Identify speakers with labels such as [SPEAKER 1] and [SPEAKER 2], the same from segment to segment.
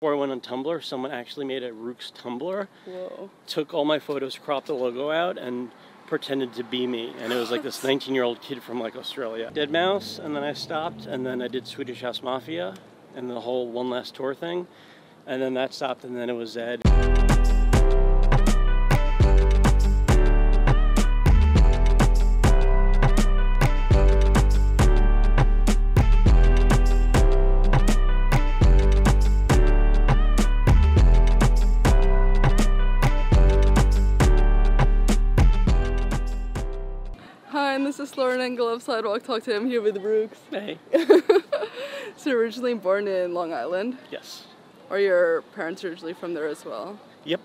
[SPEAKER 1] Before I went on Tumblr, someone actually made a Rukes Tumblr,
[SPEAKER 2] Whoa.
[SPEAKER 1] took all my photos, cropped the logo out, and pretended to be me. And it was like this 19 year old kid from like Australia. deadmau5, and then I stopped, and then I did Swedish House Mafia, and the whole One Last Tour thing. And then that stopped, and then it was
[SPEAKER 2] Zedd. Of Sidewalk Talk to Him here with Rukes.
[SPEAKER 1] Hey.
[SPEAKER 2] so you're originally born in Long Island,
[SPEAKER 1] Yes.
[SPEAKER 2] or your parents originally from there as well?
[SPEAKER 1] Yep.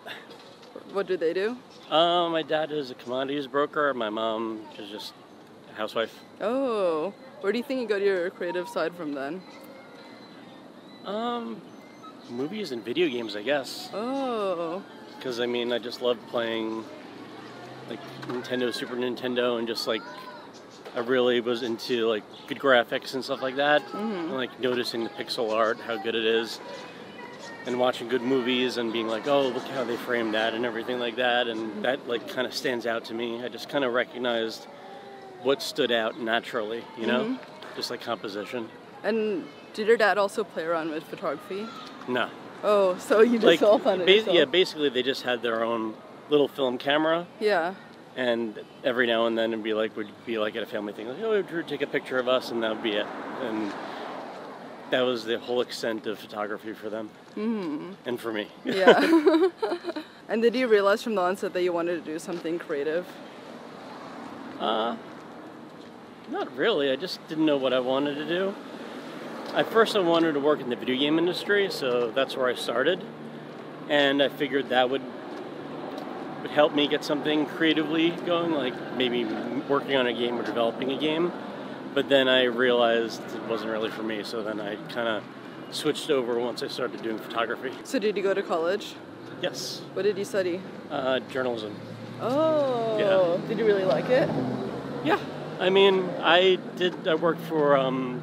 [SPEAKER 2] What do they do?
[SPEAKER 1] Uh, my dad is a commodities broker. My mom is just a housewife.
[SPEAKER 2] Oh, where do you think you got your creative side from then?
[SPEAKER 1] Um, movies and video games, I guess.
[SPEAKER 2] Oh,
[SPEAKER 1] Because I mean, I just love playing like Nintendo, Super Nintendo, and just like I really was into like good graphics and stuff like that. Mm-hmm. And, like noticing the pixel art, how good it is, and watching good movies and being like, oh, look how they framed that and everything like that. And mm-hmm. that like kind of stands out to me. I just kind of recognized what stood out naturally, you know, mm-hmm. just like composition.
[SPEAKER 2] and did your dad also play around with photography?
[SPEAKER 1] No.
[SPEAKER 2] Oh, so you just
[SPEAKER 1] Like,
[SPEAKER 2] all found it
[SPEAKER 1] ba- yeah, basically they just had their own little film camera
[SPEAKER 2] Yeah.
[SPEAKER 1] And every now and then it'd be like would be like at a family thing like oh Drew take a picture of us? And that would be it. And that was the whole extent of photography for them. Mm. and for me.
[SPEAKER 2] Yeah. and did you realize from the onset that you wanted to do something creative?
[SPEAKER 1] uh, not really. I just didn't know what I wanted to do. At first I wanted to work in the video game industry so that's where I started. And I figured that would would help me get something creatively going like maybe working on a game or developing a game but then I realized it wasn't really for me so then I kind of switched over once I started doing photography
[SPEAKER 2] So did you go to college?
[SPEAKER 1] yes
[SPEAKER 2] What did you study?
[SPEAKER 1] uh, journalism
[SPEAKER 2] Oh.
[SPEAKER 1] Yeah.
[SPEAKER 2] Did you really like it?
[SPEAKER 1] yeah I mean I did I worked for um,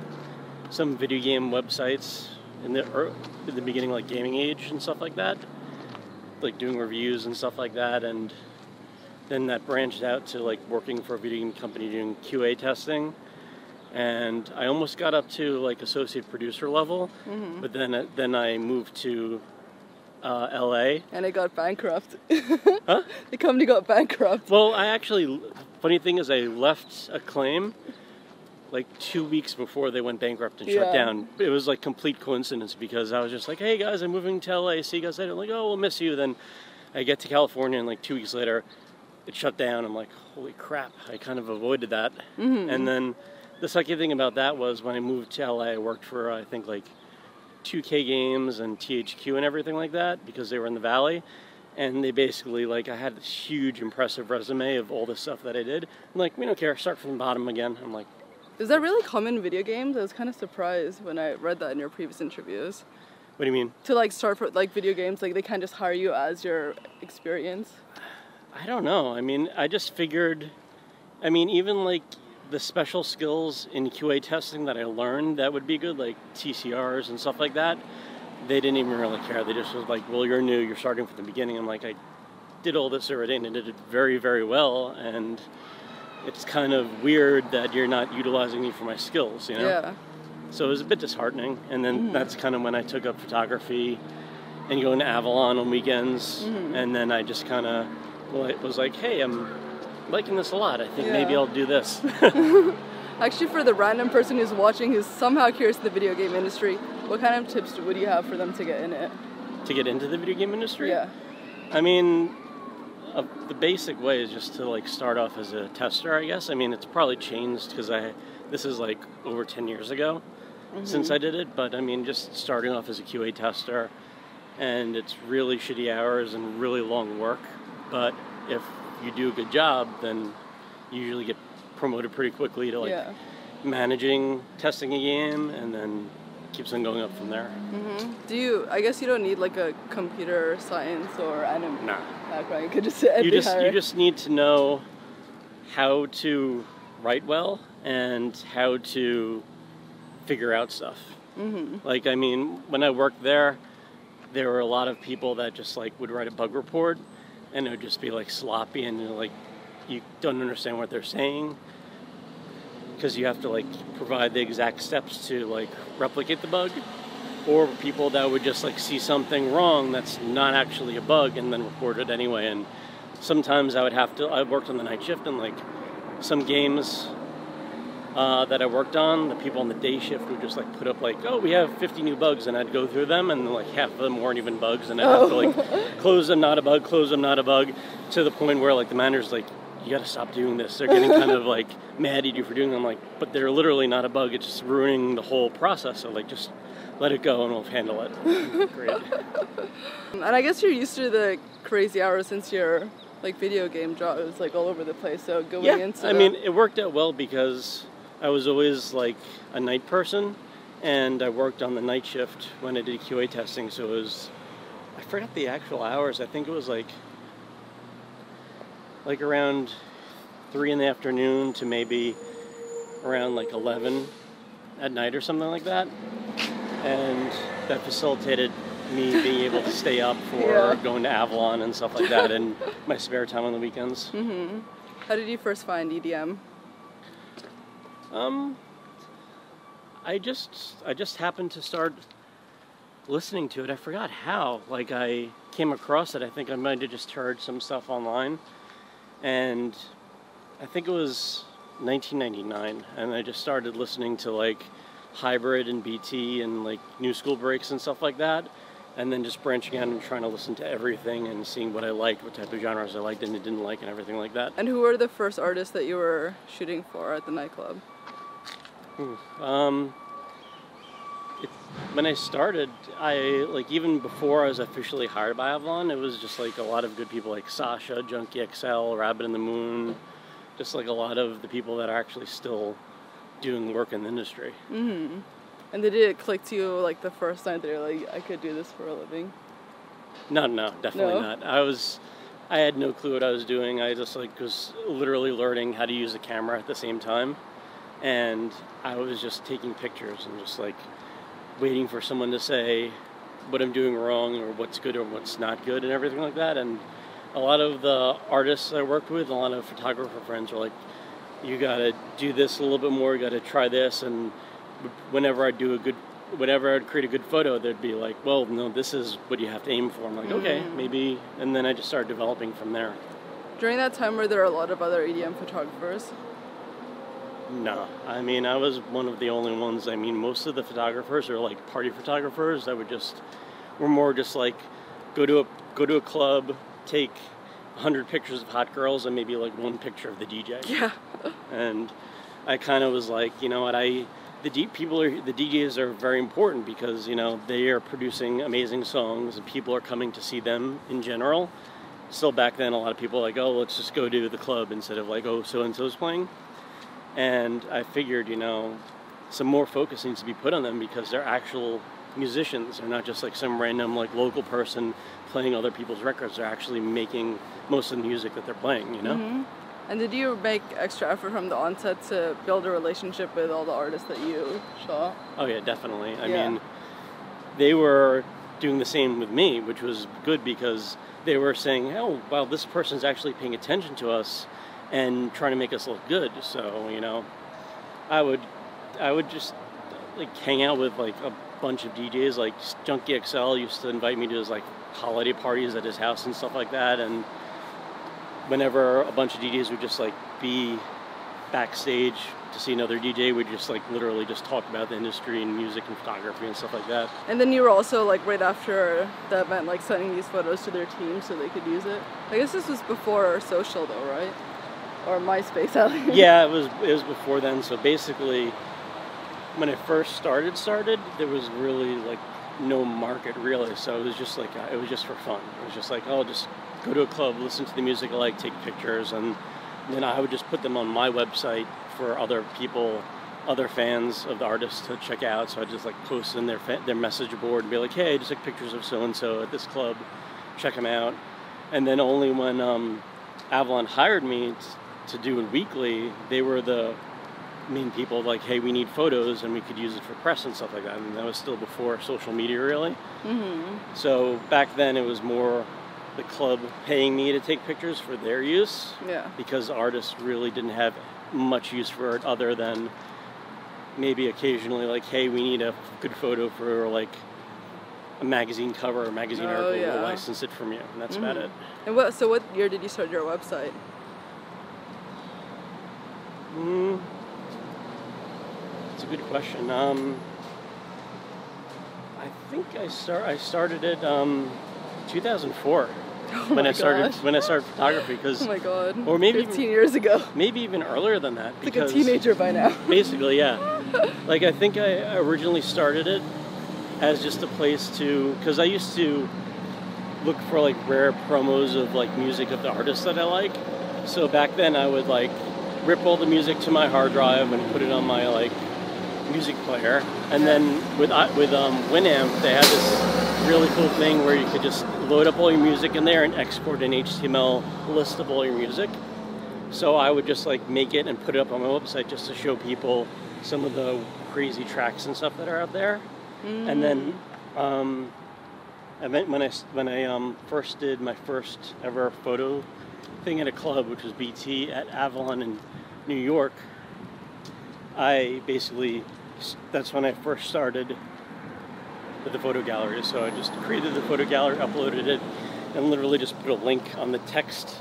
[SPEAKER 1] some video game websites in the in the beginning like gaming age and stuff like that like doing reviews and stuff like that and then that branched out to like working for a video game company doing QA testing and I almost got up to like associate producer level but then then I moved to uh, LA
[SPEAKER 2] And it got bankrupt.
[SPEAKER 1] huh
[SPEAKER 2] the company got bankrupt.
[SPEAKER 1] Well, I actually, funny thing is, I left Acclaim like two weeks before they went bankrupt and shut down. It was like complete coincidence because I was just like, hey guys, I'm moving to LA. See you guys later. like, oh, we'll miss you. Then I get to California and like two weeks later, it shut down. I'm like, holy crap, I kind of avoided that. Mm-hmm. And then the second thing about that was when I moved to LA, I worked for, I think, like 2K Games and THQ and everything like that because they were in the Valley. And they basically, like, I had this huge, impressive resume of all the stuff that I did. I'm like, we don't care, start from the bottom again. I'm like,
[SPEAKER 2] Is that really common in video games? I was kind of surprised when I read that in your previous interviews.
[SPEAKER 1] what do you mean?
[SPEAKER 2] To like start for like video games, like they can't just hire you as your experience.
[SPEAKER 1] I don't know. I mean, I just figured, I mean, even like the special skills in QA testing that I learned that would be good, like TCRs and stuff like that, they didn't even really care. They just was like, well, you're new, you're starting from the beginning. I'm like, I did all this already and I did it very, very well. And it's kind of weird that you're not utilizing me for my skills, you know?
[SPEAKER 2] Yeah.
[SPEAKER 1] So it was a bit disheartening. And then mm. that's kind of when I took up photography and going to Avalon on weekends. Mm-hmm. And then I just kind of well, was like, hey, I'm liking this a lot. I think maybe I'll do this.
[SPEAKER 2] Actually, for the random person who's watching who's somehow curious in the video game industry, what kind of tips would you have for them to get in it?
[SPEAKER 1] to get into the video game industry.
[SPEAKER 2] Yeah.
[SPEAKER 1] I mean, uh, the basic way is just to like start off as a tester, I guess. I mean, it's probably changed because I this is like over 10 years ago since I did it, but I mean, just starting off as a QA tester, and it's really shitty hours and really long work. But if you do a good job, then you usually get promoted pretty quickly to like
[SPEAKER 2] yeah.
[SPEAKER 1] managing testing a game, and then keeps on going up from there.
[SPEAKER 2] Do you? I guess you don't need like a computer science or anime
[SPEAKER 1] Nah.
[SPEAKER 2] background. You could just
[SPEAKER 1] you just you just need to know how to write well and how to figure out stuff. Mm-hmm. Like I mean, when I worked there, there were a lot of people that just like would write a bug report and it would just be like sloppy and like you don't understand what they're saying because you have to like provide the exact steps to like replicate the bug or people that would just like see something wrong that's not actually a bug and then report it anyway. And sometimes i would have to i worked on the night shift and like some games uh, that I worked on, the people on the day shift would just like put up like, oh, we have 50 new bugs, and I'd go through them, and like half of them weren't even bugs, and I'd have to like close them, not a bug, close them, not a bug, to the point where like the manager's like, you got to stop doing this. They're getting kind of like mad at you for doing them. like, but they're literally not a bug. It's just ruining the whole process. So like, just let it go, and we'll handle it. Great.
[SPEAKER 2] And I guess you're used to the crazy hours since your like video game job. It was like all over the place. So going
[SPEAKER 1] yeah,
[SPEAKER 2] into
[SPEAKER 1] I mean, it worked out well because I was always like a night person, and I worked on the night shift when I did QA testing. So it was, I forgot the actual hours. I think it was like, like around three in the afternoon to maybe around like eleven at night or something like that, and that facilitated me being able to stay up for
[SPEAKER 2] Yeah.
[SPEAKER 1] going to Avalon and stuff like that, and my spare time on the weekends.
[SPEAKER 2] Mm-hmm. How did you first find EDM?
[SPEAKER 1] Um, I just I just happened to start listening to it. I forgot how. Like I came across it. I think I might have just heard some stuff online, and I think it was 1999, and I just started listening to like hybrid and BT and like new school breaks and stuff like that. And then just branching out and trying to listen to everything and seeing what I liked, what type of genres I liked and didn't like, and everything like that.
[SPEAKER 2] And who were the first artists that you were shooting for at the nightclub?
[SPEAKER 1] Um, it, when I started, I like even before I was officially hired by Avalon, it was just like a lot of good people like Sasha, Junkie XL, Rabbit in the Moon, just like a lot of the people that are actually still doing work in the industry.
[SPEAKER 2] Mm-hmm. And did it click to you like the first night that you're like, I could do this for a living?
[SPEAKER 1] No, no, definitely
[SPEAKER 2] No?
[SPEAKER 1] not. I was, I had no clue what I was doing. I just like was literally learning how to use a camera at the same time, and I was just taking pictures and just like waiting for someone to say what I'm doing wrong or what's good or what's not good and everything like that. And a lot of the artists I worked with, a lot of photographer friends were like, "You got to do this a little bit more. You got to try this." And whenever I do a good, whenever I'd create a good photo, they'd be like, "Well, no, this is what you have to aim for." I'm like, "Okay,
[SPEAKER 2] Mm.
[SPEAKER 1] maybe." And then I just started developing from there.
[SPEAKER 2] During that time, were there are a lot of other EDM photographers?
[SPEAKER 1] No, I mean I was one of the only ones. I mean most of the photographers are like party photographers that would just were more just like go to a go to a club, take hundred pictures of hot girls and maybe like one picture of the DJ.
[SPEAKER 2] Yeah.
[SPEAKER 1] And I kind of was like, you know what, I the D, people are the DJs are very important because you know they are producing amazing songs and people are coming to see them in general. Still back then, a lot of people were like, oh, let's just go to the club instead of like, oh, so and so's playing. And I figured, you know, some more focus needs to be put on them because they're actual musicians. They're not just like some random like local person playing other people's records. They're actually making most of the music that they're playing. You know.
[SPEAKER 2] Mhm. And did you make extra effort from the onset to build a relationship with all the artists that you saw?
[SPEAKER 1] Oh yeah, definitely. I
[SPEAKER 2] Yeah.
[SPEAKER 1] mean, they were doing the same with me, which was good because they were saying, "Oh, well, this person's actually paying attention to us and trying to make us look good." So you know, I would, I would just like hang out with like a bunch of DJs. Like Junkie XL used to invite me to his like holiday parties at his house and stuff like that, and whenever a bunch of DJs would just like be backstage to see another DJ, we'd just like literally just talk about the industry and music and photography and stuff like that.
[SPEAKER 2] And then you were also like right after the event, like sending these photos to their team so they could use it. I guess this was before social, though, right? Or MySpace,
[SPEAKER 1] yeah, it was it was before then. So basically, when I first started, started there was really like no market really. So it was just like uh, it was just for fun. It was just like oh, just go to a club, listen to the music I like, take pictures, and then I would just put them on my website for other people, other fans of the artist to check out. So I just like post in their their message board and be like, hey, I just took pictures of so and so at this club, check them out. And then only when um, Avalon hired me to do it weekly, they were the main people like, hey, we need photos and we could use it for press and stuff like that. And that was still before social media, really.
[SPEAKER 2] Mm-hmm.
[SPEAKER 1] So back then it was more the club paying me to take pictures for their use
[SPEAKER 2] Yeah.
[SPEAKER 1] because artists really didn't have much use for it other than maybe occasionally like, hey, we need a good photo for like a magazine cover or magazine
[SPEAKER 2] Oh,
[SPEAKER 1] article.
[SPEAKER 2] yeah.
[SPEAKER 1] We'll license it from you, and that's about
[SPEAKER 2] Mhm.
[SPEAKER 1] it.
[SPEAKER 2] And what? So what year did you start your website?
[SPEAKER 1] Mm, it's a good question. Um, I think I start. I started it um, 2004
[SPEAKER 2] Oh
[SPEAKER 1] when I started
[SPEAKER 2] gosh.
[SPEAKER 1] when I started photography because
[SPEAKER 2] Oh my god.
[SPEAKER 1] Or maybe
[SPEAKER 2] 15 years ago.
[SPEAKER 1] maybe even earlier than that
[SPEAKER 2] It's like a teenager by now.
[SPEAKER 1] basically yeah like i think i originally started it as just a place to because i used to look for like rare promos of like music of the artists that i like so back then i would like rip all the music to my hard drive and put it on my like music player. And then with with um, winamp they had this really cool thing where you could just load up all your music in there and export an html list of all your music. So I would just like make it and put it up on my website just to show people some of the crazy tracks and stuff that are out there. And then, um, I meant when I when I um, first did my first ever photo thing at a club, which was BT at Avalon in New York. I basically, that's when I first started with the photo gallery. So I just created the photo gallery, uploaded it, and literally just put a link on the text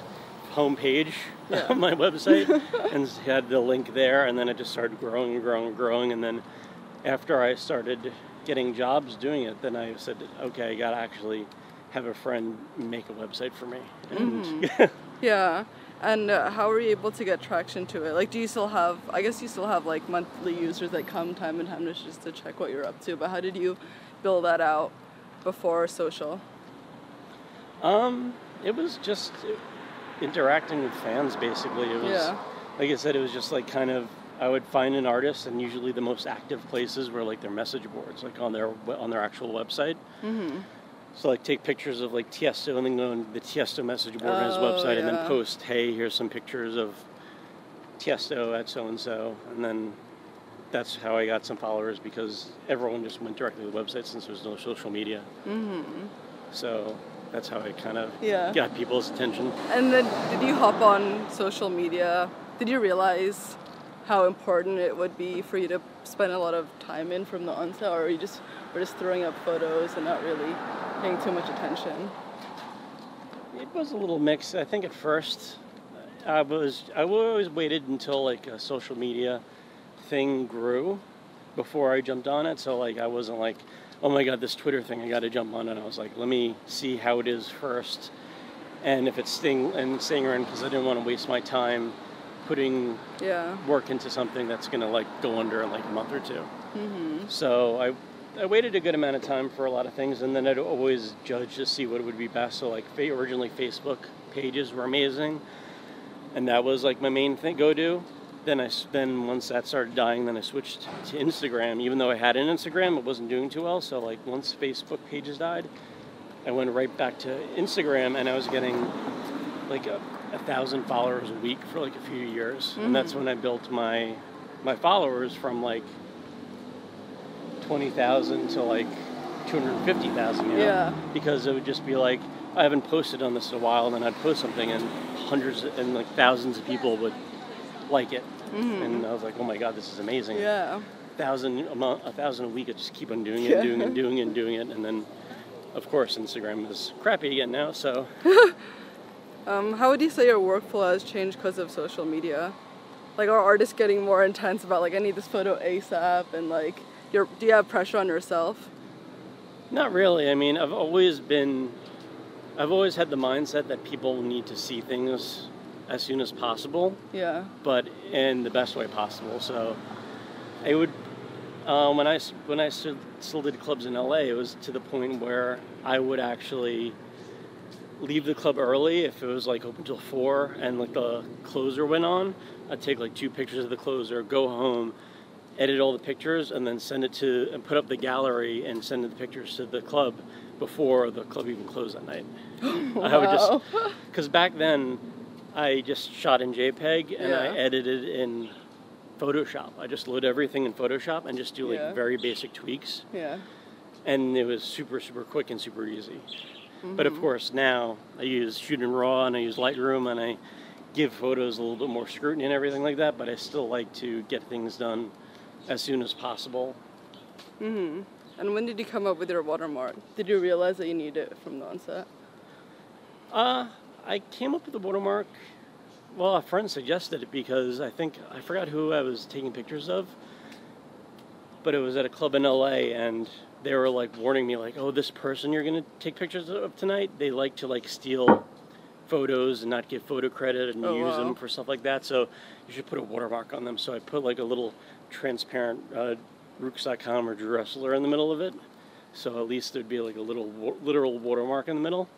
[SPEAKER 1] homepage
[SPEAKER 2] Yeah.
[SPEAKER 1] on my website and had the link there. And then it just started growing and growing and growing. And then after I started getting jobs doing it, then I said, okay, I got to actually have a friend make a website for me. And mm-hmm.
[SPEAKER 2] Yeah. And uh, how were you able to get traction to it? Like, do you still have? I guess you still have like monthly users that come time and time to just to check what you're up to. But how did you build that out before social?
[SPEAKER 1] Um, it was just interacting with fans basically. It was
[SPEAKER 2] Yeah.
[SPEAKER 1] like I said, it was just like kind of I would find an artist, and usually the most active places were like their message boards, like on their on their actual website.
[SPEAKER 2] Mm-hmm.
[SPEAKER 1] So like take pictures of like Tiesto and then go on the Tiesto message board on his
[SPEAKER 2] Oh,
[SPEAKER 1] website, and then post, hey, here's some pictures of Tiesto at so and so, and then. That's how I got some followers because everyone just went directly to the website since there's no social media.
[SPEAKER 2] Mm-hmm.
[SPEAKER 1] So that's how I kind of
[SPEAKER 2] Yeah.
[SPEAKER 1] got people's attention.
[SPEAKER 2] And then, did you hop on social media? Did you realize how important it would be for you to spend a lot of time in from the onset, or you just were just throwing up photos and not really paying too much attention?
[SPEAKER 1] It was a little mixed. I think at first, I was I always waited until like a social media thing grew before I jumped on it. So like I wasn't like, oh my god, this Twitter thing, I got to jump on it. I was like, let me see how it is first, and if it's staying and staying around because I didn't want to waste my time putting
[SPEAKER 2] Yeah.
[SPEAKER 1] work into something that's gonna like go under in like a month or 2
[SPEAKER 2] Mm-hmm.
[SPEAKER 1] So I, I waited a good amount of time for a lot of things, and then I'd always judge to see what would be best. So like originally Facebook pages were amazing, and that was like my main thing go to. Then I then once that started dying, then I switched to Instagram. Even though I had an Instagram, it wasn't doing too well. So like once Facebook pages died, I went right back to Instagram, and I was getting like a, a thousand followers a week for like a few years, and mm-hmm. that's when I built my my followers from like twenty thousand to like two hundred fifty thousand. You know?
[SPEAKER 2] Yeah.
[SPEAKER 1] Because it would just be like I haven't posted on this in a while, and then I'd post something, and hundreds and like thousands of people would like it, and I was like, oh my god, this is amazing.
[SPEAKER 2] Yeah.
[SPEAKER 1] thousand a month, a thousand a week. I just keep on doing it,
[SPEAKER 2] Yeah.
[SPEAKER 1] doing it, doing it, and doing it, and then. Of course, Instagram is crappy again now, so
[SPEAKER 2] Um, how would you say your workflow has changed because of social media? Like, are artists getting more intense about like I need this photo ASAP, and like, you're, do you have pressure on yourself?
[SPEAKER 1] Not really. I mean, I've always been, I've always had the mindset that people need to see things as soon as possible,
[SPEAKER 2] Yeah.
[SPEAKER 1] but in the best way possible. So, I would, uh, when I when I still did clubs in LA, it was to the point where I would actually leave the club early if it was like open till four and like the closer went on. I'd take like two pictures of the closer, go home, edit all the pictures, and then send it to and put up the gallery and send the pictures to the club before the club even closed that night. I would just because back then I just shot in JPEG and I edited in Photoshop. I just load everything in Photoshop and just do like
[SPEAKER 2] Yeah.
[SPEAKER 1] very basic tweaks,
[SPEAKER 2] Yeah.
[SPEAKER 1] and it was super super quick and super easy. But
[SPEAKER 2] Mm-hmm.
[SPEAKER 1] of course now I use Shoot in Raw and I use Lightroom and I give photos a little bit more scrutiny and everything like that. But I still like to get things done as soon as possible.
[SPEAKER 2] hmm And when did you come up with your watermark? Did you realize that you need it from the onset?
[SPEAKER 1] Uh, I came up with the watermark. Well, a friend suggested it because I think I forgot who I was taking pictures of, but it was at a club in LA, and they were like warning me, like, "Oh, this person you're gonna take pictures of tonight, they like to like steal photos and not give photo credit and
[SPEAKER 2] Oh,
[SPEAKER 1] use
[SPEAKER 2] wow.
[SPEAKER 1] them for stuff like that. So you should put a watermark on them." So I put like a little transparent uh, Rukes.com or Drew Ressler in the middle of it, so at least there'd be like a little wa- literal watermark in the middle.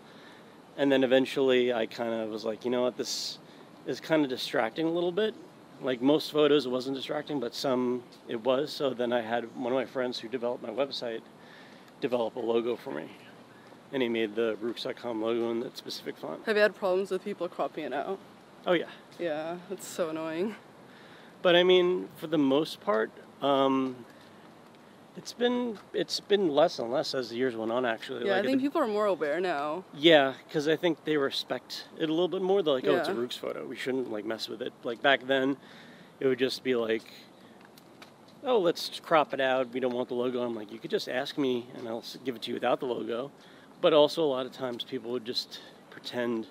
[SPEAKER 1] And then eventually I kind of was like, you know what, this is kind of distracting a little bit. Like most photos, it wasn't distracting, but some it was. So then I had one of my friends who developed my website develop a logo for me. And he made the Rukes.com logo in that specific font.
[SPEAKER 2] Have you had problems with people cropping it out?
[SPEAKER 1] Oh, yeah.
[SPEAKER 2] Yeah, it's so annoying.
[SPEAKER 1] But I mean, for the most part, um, it's been it's been less and less as the years went on. Actually,
[SPEAKER 2] Yeah,
[SPEAKER 1] Like,
[SPEAKER 2] I think
[SPEAKER 1] the-
[SPEAKER 2] people are more aware now.
[SPEAKER 1] Yeah, because I think they respect it a little bit more. They're like, oh, it's a Rukes photo. We shouldn't like mess with it. Like back then, it would just be like, oh, let's crop it out. We don't want the logo. I'm like, you could just ask me, and I'll give it to you without the logo. But also, a lot of times, people would just pretend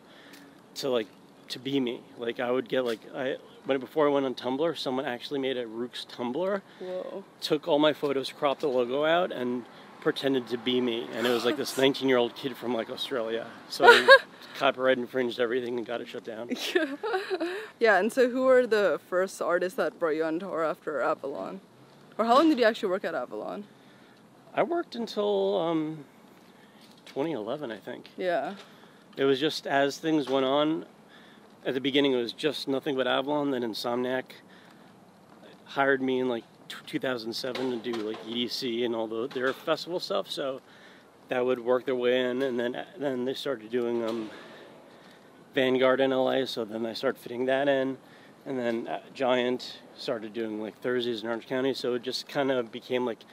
[SPEAKER 1] to like to be me. Like I would get like I when before I went on Tumblr, someone actually made a Rukes Tumblr
[SPEAKER 2] Whoa.
[SPEAKER 1] took all my photos, cropped the logo out, and pretended to be me. And it was like this 19 year old kid from like Australia. So I copyright infringed everything and got it shut down.
[SPEAKER 2] Yeah, and so who were the first artists that brought you on tour after Avalon? Or how long did you actually work at Avalon?
[SPEAKER 1] I worked until um, 2011, I think.
[SPEAKER 2] Yeah.
[SPEAKER 1] It was just as things went on. At the beginning, it was just nothing but Avalon. Then Insomniac hired me in like t- 2007 to do like EDC and all the, their festival stuff. So that would work their way in, and then then they started doing um, Vanguard in LA. So then I started fitting that in, and then uh, Giant started doing like Thursdays in Orange County. So it just kind of became like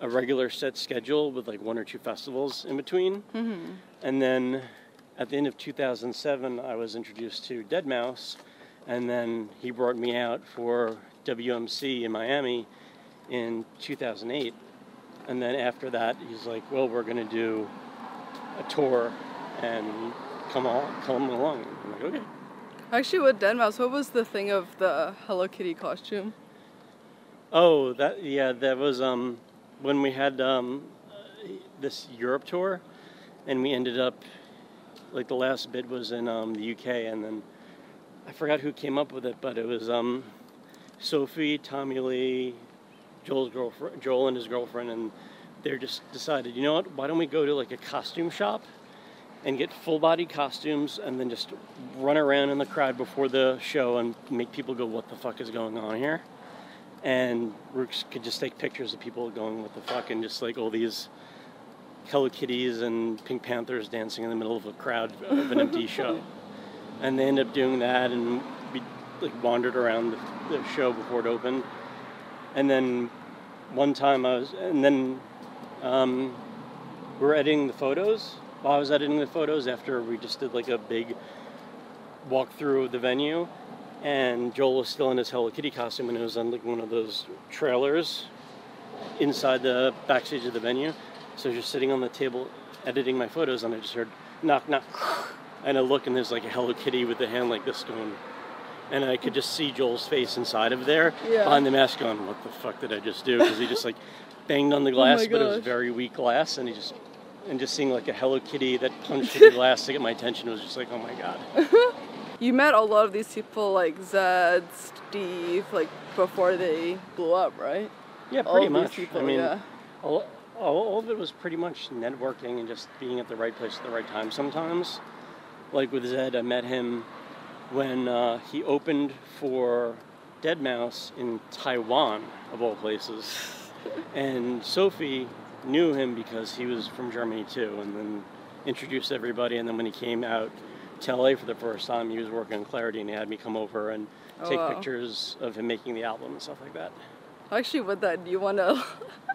[SPEAKER 1] a regular set schedule with like one or two festivals in between.
[SPEAKER 2] Mm-hmm.
[SPEAKER 1] And then at the end of 2007, I was introduced to deadmau5, and then he brought me out for WMC in Miami in 2008. And then after that, he's like, "Well, we're gonna do a tour, and come on, come along." I'm like, "Okay."
[SPEAKER 2] Actually, with deadmau5, what was the thing of the Hello Kitty costume?
[SPEAKER 1] Oh, that yeah, that was um when we had um this Europe tour, and we ended up like the last bit was in um, the UK, and then I forgot who came up with it, but it was um Sophie, Tommy Lee, Joel's girlfriend, Joel and his girlfriend, and they just decided, you know what? Why don't we go to like a costume shop and get full body costumes, and then just run around in the crowd before the show and make people go, "What the fuck is going on here?" and Rukes could just take pictures of people going, "What the fuck?" and just like all these Hello Kitties and Pink Panthers dancing in the middle of a crowd of an empty show. And they ended up doing that, and we like wandered around the, the show before it opened. And then one time I was, and then um, we were editing the photos. While I was editing the photos, after we just did like a big walk through the venue, and Joel was still in his Hello Kitty costume, and it was on like one of those trailers inside the backstage of the venue. So I was just sitting on the table editing my photos, and I just heard knock knock, and I look, and there's like a Hello Kitty with a hand like this going, and I could just see Joel's face inside of there
[SPEAKER 2] Yeah.
[SPEAKER 1] behind the mask, going, "What the fuck did I just do?" Because he just like banged on the oh glass,
[SPEAKER 2] my
[SPEAKER 1] but it was very weak glass, and he just and just seeing like a Hello Kitty that punched through the glass to get my attention was just like, "Oh my god."
[SPEAKER 2] You met a lot of these people like Zedd, Steve, like before they blew up, right?
[SPEAKER 1] Yeah,
[SPEAKER 2] All
[SPEAKER 1] pretty
[SPEAKER 2] these
[SPEAKER 1] much.
[SPEAKER 2] people,
[SPEAKER 1] I mean,
[SPEAKER 2] yeah.
[SPEAKER 1] All, of it was pretty much networking and just being at the right place at the right time sometimes. Like with Zedd, I met him when uh, he opened for deadmau5 in Taiwan, of all places. and Sophie knew him because he was from Germany too, and then introduced everybody. And then when he came out to LA for the first time, he was working on Clarity, and he had me come over and
[SPEAKER 2] Oh,
[SPEAKER 1] take
[SPEAKER 2] wow.
[SPEAKER 1] pictures of him making the album and stuff like that.
[SPEAKER 2] Actually, with that, do you want to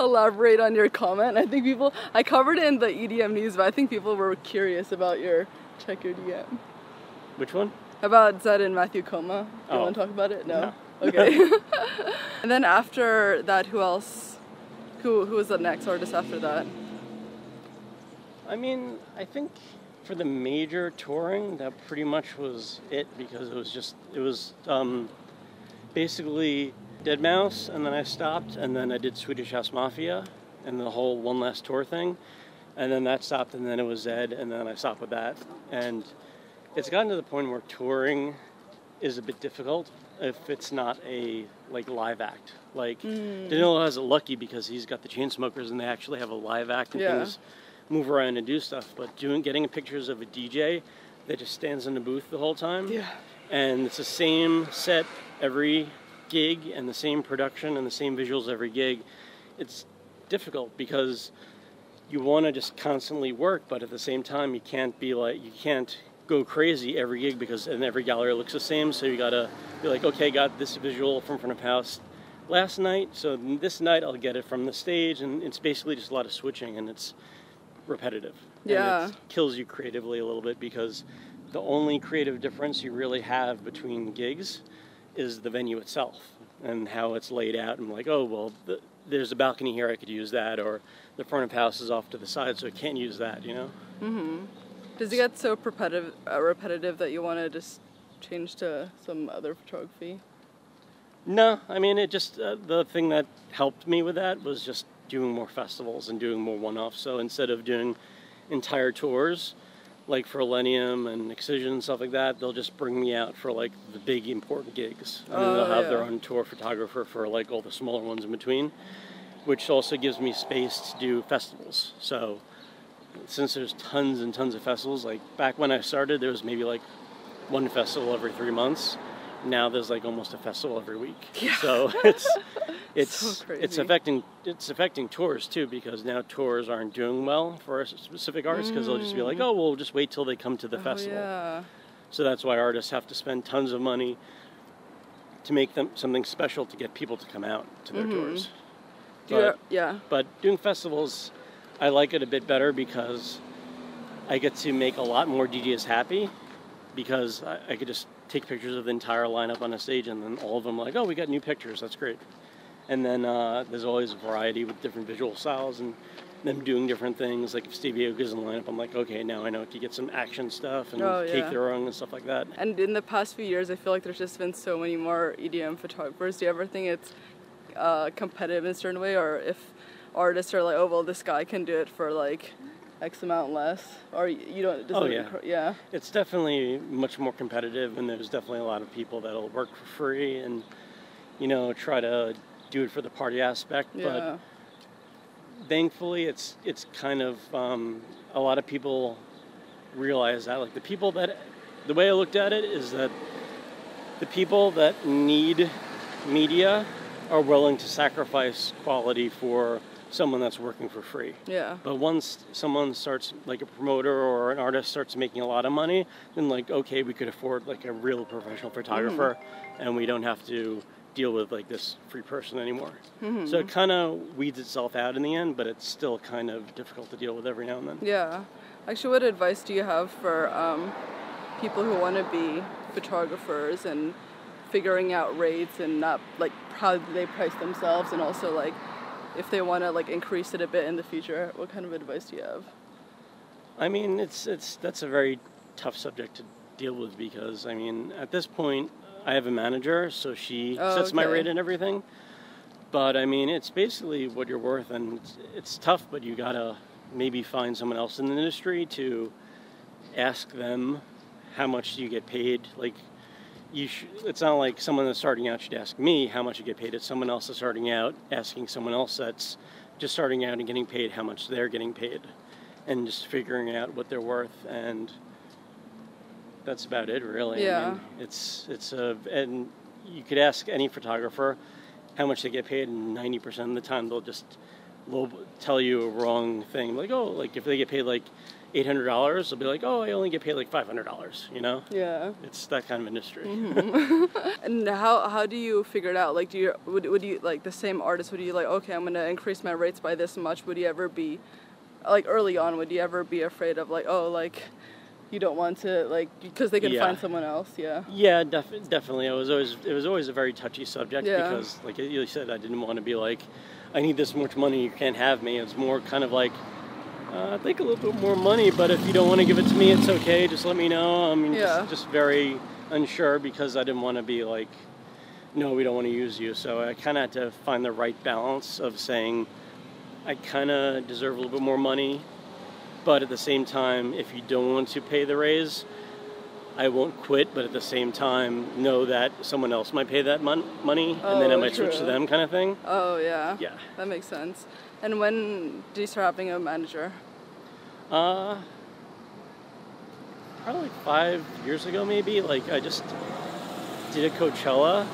[SPEAKER 2] elaborate on your comment? I think people, I covered it in the EDM news, but I think people were curious about your check your DM.
[SPEAKER 1] Which one?
[SPEAKER 2] About Zedd and Matthew Koma. Do you
[SPEAKER 1] Oh.
[SPEAKER 2] want to talk about it? No.
[SPEAKER 1] No.
[SPEAKER 2] Okay. and then after that, who else? Who who was the next artist after that?
[SPEAKER 1] I mean, I think for the major touring, that pretty much was it because it was just it was um, basically deadmau5, and then I stopped, and then I did Swedish House Mafia, and the whole one last tour thing, and then that stopped, and then it was Zedd, and then I stopped with that, and it's gotten to the point where touring is a bit difficult if it's not a like live act. Like hmm. Danilo has it lucky because he's got the Chainsmokers, and they actually have a live act and
[SPEAKER 2] Yeah.
[SPEAKER 1] things move around and do stuff. But doing getting pictures of a DJ that just stands in the booth the whole time,
[SPEAKER 2] Yeah.
[SPEAKER 1] and it's the same set every gig and the same production and the same visuals every gig. It's difficult because you want to just constantly work, but at the same time you can't be like you can't go crazy every gig because and every gallery looks the same. So you gotta be like, okay, got this visual from front of house last night, so this night I'll get it from the stage, and it's basically just a lot of switching and it's repetitive. And
[SPEAKER 2] Yeah.
[SPEAKER 1] it kills you creatively a little bit because the only creative difference you really have between gigs is the venue itself and how it's laid out. And like, oh well, the, there's a balcony here, I could use that, or the front of house is off to the side, so I can't use that. You know? Mm-hmm.
[SPEAKER 2] Does it get so repetitive, uh, repetitive that you want to just change to some other photography?
[SPEAKER 1] No, I mean it just uh, the thing that helped me with that was just doing more festivals and doing more one-offs. So instead of doing entire tours, like for Illenium and Excision and stuff like that, they'll just bring me out for like the big important gigs, and then
[SPEAKER 2] Oh,
[SPEAKER 1] they'll have their own tour photographer for like all the smaller ones in between, which also gives me space to do festivals. So since there's tons and tons of festivals, like back when I started, there was maybe like one festival every three months. Now there's like almost a festival every week.
[SPEAKER 2] Yeah.
[SPEAKER 1] So it's it's
[SPEAKER 2] So
[SPEAKER 1] it's affecting it's affecting tours too because now tours aren't doing well for specific artists because they'll just be like, mm. oh, well, just wait till they come to the
[SPEAKER 2] Oh,
[SPEAKER 1] festival.
[SPEAKER 2] yeah.
[SPEAKER 1] So that's why artists have to spend tons of money to make them something special to get people to come out to their mm-hmm. tours.
[SPEAKER 2] Do you-
[SPEAKER 1] But-
[SPEAKER 2] yeah.
[SPEAKER 1] but doing festivals, I like it a bit better because I get to make a lot more DJs happy because I, I could just take pictures of the entire lineup on a stage and then all of them like, oh, we got new pictures, that's great. And then uh, there's always a variety with different visual styles and them doing different things. Like if Stevie Aoki's in the lineup, I'm like, okay, now I know to get some action stuff and
[SPEAKER 2] Oh,
[SPEAKER 1] Cake
[SPEAKER 2] yeah.
[SPEAKER 1] the Rung and stuff like that.
[SPEAKER 2] And in the past few years, I feel like there's just been so many more EDM photographers. Do you ever think it's uh, competitive in a certain way, or if artists are like, oh well, this guy can do it for like X amount less, or you don't?
[SPEAKER 1] Oh, yeah.
[SPEAKER 2] recur- yeah.
[SPEAKER 1] It's definitely much more competitive, and there's definitely a lot of people that'll work for free and, you know, try to do it for the party aspect.
[SPEAKER 2] Yeah.
[SPEAKER 1] But thankfully, it's it's kind of um, a lot of people realize that. Like the people that, the way I looked at it is that the people that need media are willing to sacrifice quality for someone that's working for free.
[SPEAKER 2] Yeah.
[SPEAKER 1] But once someone starts, like a promoter or an artist starts making a lot of money, then like, okay, we could afford like a real professional photographer, and we don't have to deal with like this free person anymore. So it kind of weeds itself out in the end, but it's still kind of difficult to deal with every now and then.
[SPEAKER 2] Yeah. Actually, what advice do you have for um, people who want to be photographers and figuring out rates and not like how they price themselves, and also like if they want to like increase it a bit in the future? What kind of advice do you have?
[SPEAKER 1] I mean, it's it's that's a very tough subject to deal with because I mean, at this point, I have a manager, so she
[SPEAKER 2] Oh,
[SPEAKER 1] sets my rate and everything. But I mean, it's basically what you're worth, and it's, it's tough. But you gotta maybe find someone else in the industry to ask them how much do you get paid. Like, you sh- it's not like someone that's starting out should ask me how much you get paid. It's someone else that's starting out asking someone else that's just starting out and getting paid how much they're getting paid, and just figuring out what they're worth and that's about it really. I
[SPEAKER 2] Yeah.
[SPEAKER 1] mean, it's it's a and you could ask any photographer how much they get paid, and ninety percent of the time they'll just tell you a wrong thing. Like oh, like if they get paid like eight hundred dollars, they'll be like, "Oh, I only get paid like five hundred dollars." You know,
[SPEAKER 2] Yeah.
[SPEAKER 1] it's that kind of industry. Mm-hmm.
[SPEAKER 2] And how how do you figure it out? Like, do you would would you like the same artist? Would you like okay, I'm gonna increase my rates by this much? Would you ever be like early on? Would you ever be afraid of like oh like you don't want to like because they can
[SPEAKER 1] Yeah.
[SPEAKER 2] find someone else? Yeah.
[SPEAKER 1] Yeah, def- definitely. It was always it was always a very touchy subject
[SPEAKER 2] Yeah.
[SPEAKER 1] because, like you said, I didn't want to be like, I need this much money, you can't have me. It's more kind of like, uh, I'd like a little bit more money, but if you don't want to give it to me, it's okay. Just let me know. I mean,
[SPEAKER 2] Yeah.
[SPEAKER 1] just, just very unsure because I didn't want to be like, no, we don't want to use you. So I kind of had to find the right balance of saying, I kind of deserve a little bit more money, but at the same time, if you don't want to pay the raise, I won't quit, but at the same time, know that someone else might pay that mon- money, and then I
[SPEAKER 2] Oh,
[SPEAKER 1] might switch to them, kind of thing.
[SPEAKER 2] Oh yeah.
[SPEAKER 1] Yeah.
[SPEAKER 2] That makes sense. And when did you start having a manager?
[SPEAKER 1] Uh, probably like five years ago, maybe. Like I just did a Coachella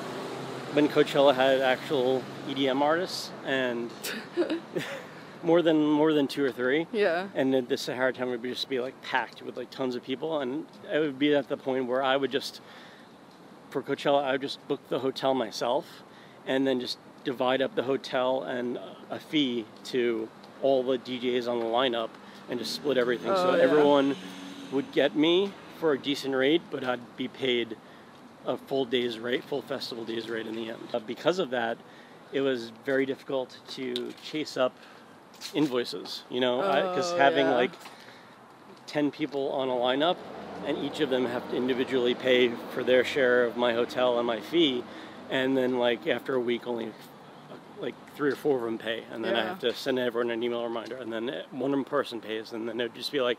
[SPEAKER 1] when Coachella had actual EDM artists, and more than more than two or three.
[SPEAKER 2] Yeah.
[SPEAKER 1] and then the Sahara Tent would just be like packed with like tons of people, and I would be at the point where I would just, for Coachella, I would just book the hotel myself, and then just divide up the hotel and a fee to all the DJs on the lineup, and just split everything so
[SPEAKER 2] Oh, yeah.
[SPEAKER 1] everyone would get me for a decent rate, but I'd be paid a full day's rate, full festival day's rate in the end. Uh, because of that, it was very difficult to chase up invoices, you know, because
[SPEAKER 2] Oh,
[SPEAKER 1] having
[SPEAKER 2] yeah.
[SPEAKER 1] like 10 people on a lineup and each of them have to individually pay for their share of my hotel and my fee, and then like after a week, only three or four of them pay, and then I have to send everyone an email reminder, and then one person pays, and then it'd just be like,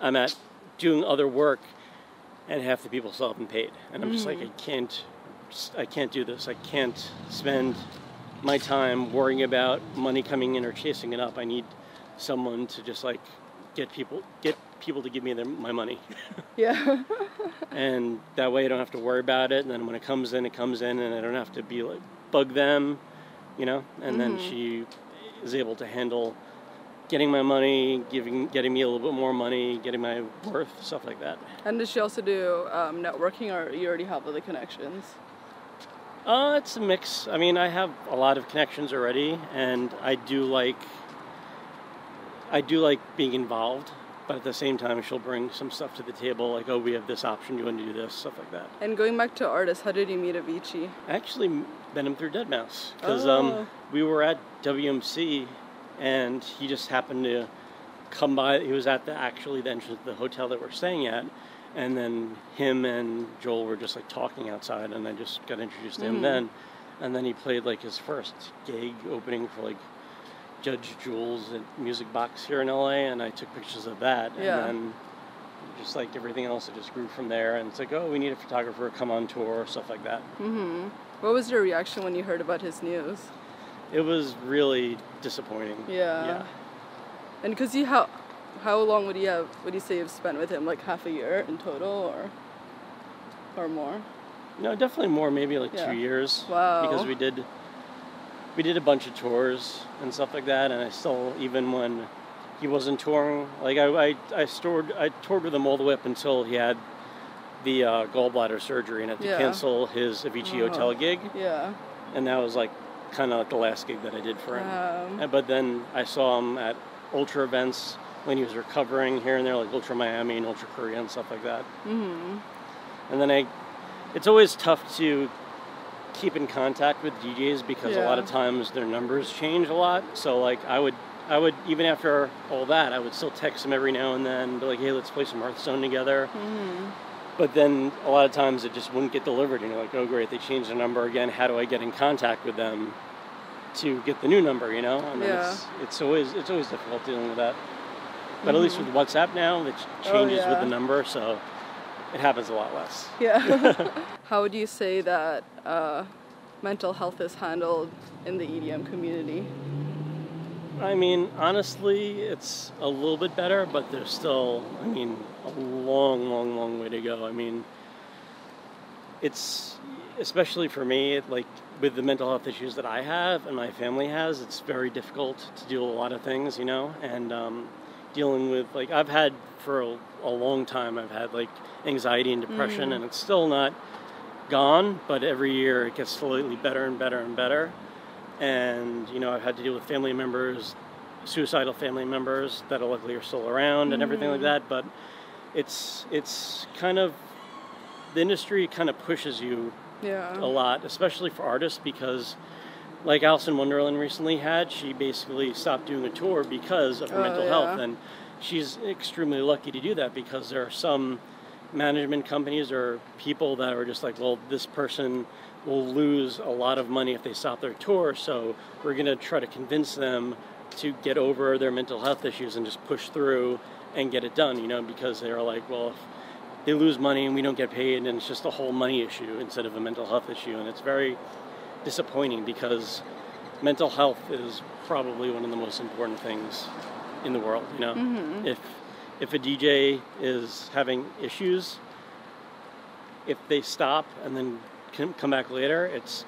[SPEAKER 1] I'm at doing other work, and half the people still haven't paid, and I'm just like, mm. I can't, I can't do this. I can't spend my time worrying about money coming in or chasing it up. I need someone to just like get people get people to give me their, my money,
[SPEAKER 2] Yeah.
[SPEAKER 1] and that way I don't have to worry about it. And then when it comes in, it comes in, and I don't have to be like bug them, you know. And then she is able to handle getting my money, giving getting me a little bit more money, getting my worth, stuff like that.
[SPEAKER 2] and does she also do um, networking, or you already have other connections?
[SPEAKER 1] Uh, it's a mix. I mean, I have a lot of connections already, and I do like I do like being involved. But at the same time, she'll bring some stuff to the table, like, "Oh, we have this option. You want to do this?" Stuff like that.
[SPEAKER 2] And going back to artists, how did you meet Avicii?
[SPEAKER 1] I actually him through deadmau5 because
[SPEAKER 2] Oh.
[SPEAKER 1] um, we were at WMC, and he just happened to come by. He was at the actually the entrance of the hotel that we're staying at, and then him and Joel were just like talking outside, and I just got introduced to him
[SPEAKER 2] Mhm.
[SPEAKER 1] then, and then he played like his first gig opening for like Judge Jules at Music Box here in LA, and I took pictures of that,
[SPEAKER 2] Yeah.
[SPEAKER 1] and then just like everything else, it just grew from there. And it's like, oh, we need a photographer, come on tour, stuff like that.
[SPEAKER 2] Mm-hmm. What was your reaction when you heard about his news?
[SPEAKER 1] It was really disappointing.
[SPEAKER 2] Yeah.
[SPEAKER 1] Yeah.
[SPEAKER 2] And because you how how long would you have would you say you've spent with him? Like half a year in total, or or more?
[SPEAKER 1] No, definitely more, maybe like
[SPEAKER 2] Yeah.
[SPEAKER 1] two years.
[SPEAKER 2] Wow.
[SPEAKER 1] Because we did we did a bunch of tours and stuff like that, and I still even when he wasn't touring, like I I, I stored I toured with him all the way up until he had the uh, gallbladder surgery and had to
[SPEAKER 2] Yeah.
[SPEAKER 1] cancel his Avicii
[SPEAKER 2] Oh.
[SPEAKER 1] Hotel gig,
[SPEAKER 2] Yeah.
[SPEAKER 1] and that was like kind of like the last gig that I did for him.
[SPEAKER 2] Um,
[SPEAKER 1] Uh, But then I saw him at ultra events when he was recovering here and there, like Ultra Miami and Ultra Korea and stuff like that.
[SPEAKER 2] mhm.
[SPEAKER 1] And then I, it's always tough to keep in contact with DJs because a lot of times their numbers change a lot. So like I would, I would even after all that, I would still text them every now and then, be like, hey, let's play some Hearthstone together.
[SPEAKER 2] Mhm.
[SPEAKER 1] But then a lot of times it just wouldn't get delivered, and you're like, oh great, they changed the number again. How do I get in contact with them to get the new number? You know, and
[SPEAKER 2] Yeah.
[SPEAKER 1] it's it's always it's always difficult dealing with that. But at least with WhatsApp now, it
[SPEAKER 2] Oh,
[SPEAKER 1] changes with the number, so it happens a lot less.
[SPEAKER 2] Yeah. how would you say that uh, mental health is handled in the EDM community?
[SPEAKER 1] I mean, honestly, it's a little bit better, but there's still, I mean, a long, long, long way to go. I mean, it's especially for me, like with the mental health issues that I have and my family has, it's very difficult to do a lot of things, you know. And um, dealing with like I've had for a, a long time. I've had like anxiety and depression,
[SPEAKER 2] Mm.
[SPEAKER 1] and it's still not gone. But every year it gets slightly better and better and better. And you know, I've had to deal with family members, suicidal family members that are luckily are still around and everything like
[SPEAKER 2] Mhm.
[SPEAKER 1] that. But it's it's kind of the industry kind of pushes you
[SPEAKER 2] Yeah.
[SPEAKER 1] a lot, especially for artists, because like Alison Wonderland recently had, she basically stopped doing a tour because of her
[SPEAKER 2] Oh,
[SPEAKER 1] mental
[SPEAKER 2] yeah.
[SPEAKER 1] health, and she's extremely lucky to do that because there are some management companies or people that are just like, well, this person will lose a lot of money if they stop their tour, so we're going to try to convince them to get over their mental health issues and just push through and get it done, you know, because they're like, well, if they lose money and we don't get paid and it's just a whole money issue instead of a mental health issue and it's very disappointing because mental health is probably one of the most important things in the world you know
[SPEAKER 2] Mhm.
[SPEAKER 1] if if a DJ is having issues if they stop and then can come back later it's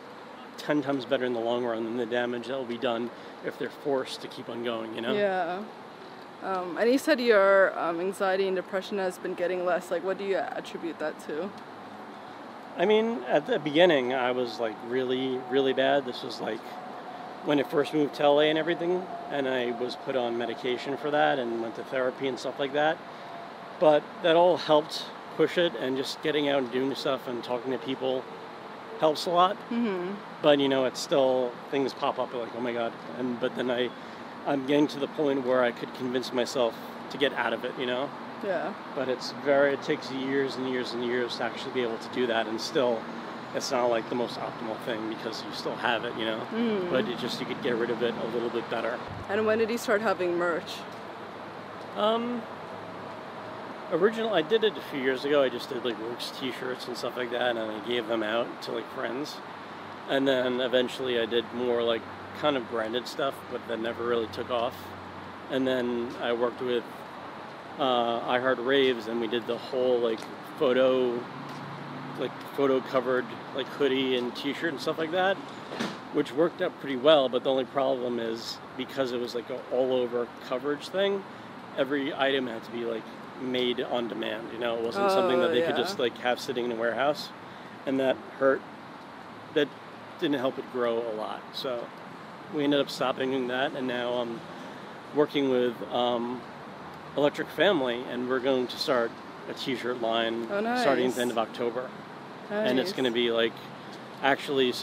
[SPEAKER 1] 10 times better in the long run than the damage that will be done if they're forced to keep on going you know
[SPEAKER 2] Yeah. Um, and you said your um, anxiety and depression has been getting less. Like, what do you attribute that to?
[SPEAKER 1] I mean, at the beginning, I was like really, really bad. This was like when I first moved to LA and everything, and I was put on medication for that and went to therapy and stuff like that. But that all helped push it, and just getting out and doing stuff and talking to people helps a lot.
[SPEAKER 2] Mm-hmm.
[SPEAKER 1] But you know, it's still things pop up like, oh my god, and but then I, I'm getting to the point where I could convince myself to get out of it. You know
[SPEAKER 2] Yeah.
[SPEAKER 1] but it's very it takes years and years and years to actually be able to do that and still it's not like the most optimal thing because you still have it you know
[SPEAKER 2] Mm.
[SPEAKER 1] but it just you could get rid of it a little bit better
[SPEAKER 2] And when did you start having merch?
[SPEAKER 1] um original i did it a few years ago i just did like works t-shirts and stuff like that and i gave them out to like friends and then eventually i did more like kind of branded stuff but that never really took off and then i worked with uh, iHeartRaves, and we did the whole like photo, like photo covered like hoodie and T-shirt and stuff like that, which worked out pretty well. But the only problem is because it was like an all over coverage thing, every item had to be like made on demand. You know, it wasn't something that
[SPEAKER 2] Oh,
[SPEAKER 1] they could just like have sitting in a warehouse, and that hurt. That didn't help it grow a lot. So we ended up stopping doing that, and now I'm working with. Um, Electric Family, and we're going to start a T-shirt line
[SPEAKER 2] Oh,
[SPEAKER 1] starting at the end of October, and it's going to be like actually